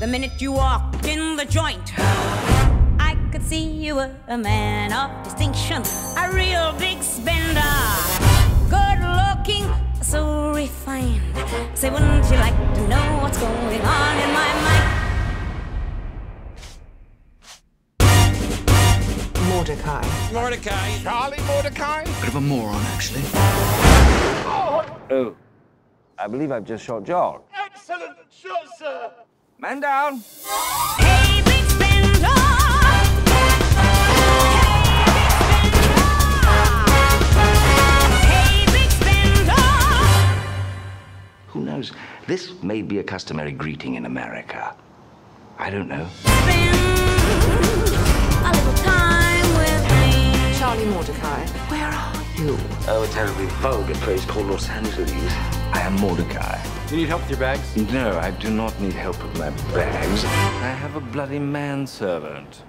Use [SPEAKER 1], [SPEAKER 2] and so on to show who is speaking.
[SPEAKER 1] the minute you walked in the joint. I could see you were a man of distinction, a real big spender. Good looking, so refined. Say, wouldn't you like to know what's going on in my mind?
[SPEAKER 2] Mortdecai.
[SPEAKER 3] Mortdecai.
[SPEAKER 4] Charlie Mortdecai?
[SPEAKER 5] Bit of a moron, actually.
[SPEAKER 6] Oh, oh. I believe I've just shot John.
[SPEAKER 4] Excellent shot, sir.
[SPEAKER 6] Man down.
[SPEAKER 1] Hey, big spender. Hey, big spender.
[SPEAKER 7] Who knows? This may be a customary greeting in America. I don't know.
[SPEAKER 1] Spend a little time with me.
[SPEAKER 2] Charlie Mortdecai. Where are you?
[SPEAKER 7] Oh, a terribly vulgar place called Los Angeles. I am Mortdecai.
[SPEAKER 6] You need help with your bags?
[SPEAKER 7] No, I do not need help with my bags. I have a bloody manservant.